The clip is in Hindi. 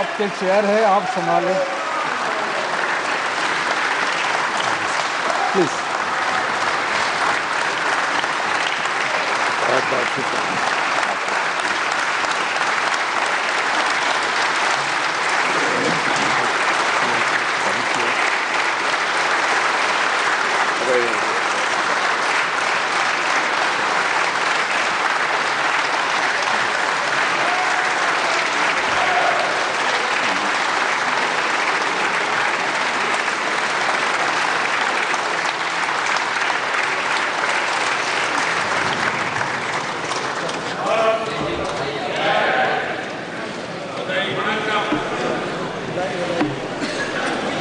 आपके चेयर है आप संभालें प्लीज़ बहुत बहुत शुक्रिया। Very right, right.